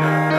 Bye.